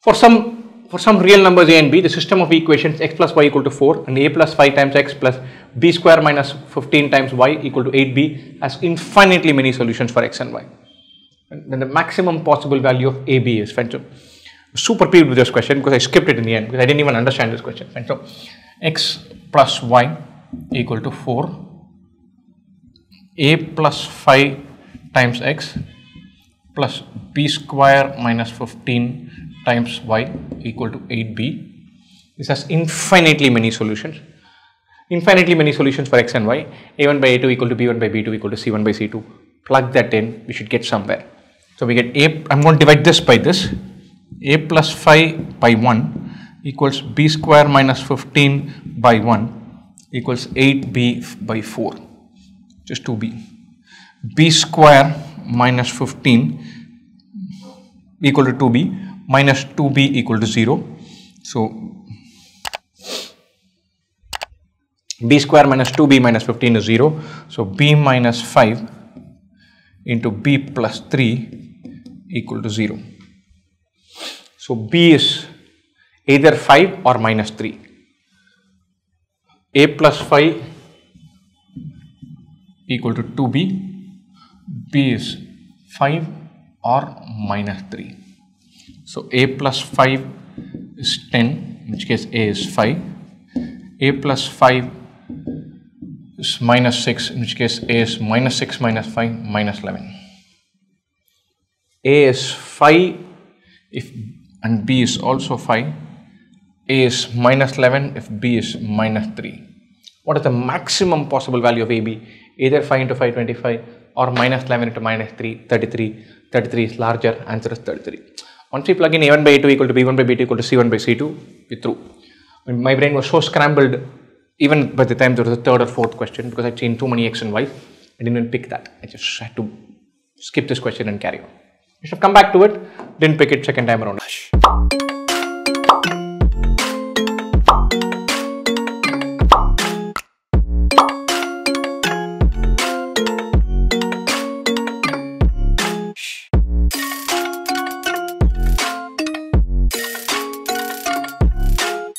For some for some real numbers a and b, the system of equations x plus y equal to 4 and a plus 5 times x plus b square minus 15 times y equal to 8b has infinitely many solutions for x and y. And then the maximum possible value of ab is. So, super pleased with this question because I skipped it in the end because I didn't even understand this question. Fine. So, x plus y equal to 4 a plus 5 times x plus b square minus 15 times y equal to 8b. This has infinitely many solutions. Infinitely many solutions for x and y. a1 by a2 equal to b1 by b2 equal to c1 by c2. Plug that in, we should get somewhere. So we get a, I'm going to divide this by this. a plus 5 by 1 equals b square minus 15 by 1 equals 8b by 4. Just 2b. b square minus 15 equal to 2b minus 2b equal to 0. So, b square minus 2b minus 15 is 0. So, b minus 5 into b plus 3 equal to 0. So, b is either 5 or minus 3. a plus 5 equal to 2b, b is 5 or minus 3. So a plus 5 is 10, in which case a is 5. a plus 5 is minus 6, in which case a is minus 6 minus 5 minus 11. a is 5 if and b is also 5. a is minus 11 if b is minus 3. What is the maximum possible value of ab? Either 5 into 5, 25 or minus 11 into minus 3, 33. 33 is larger, answer is 33. Once we plug in a1 by a2 equal to b1 by b2 equal to c1 by c2, we're through. My brain was so scrambled even by the time there was a third or fourth question because I'd seen too many x and y. I didn't even pick that. I just had to skip this question and carry on. I should have come back to it, didn't pick it second time around.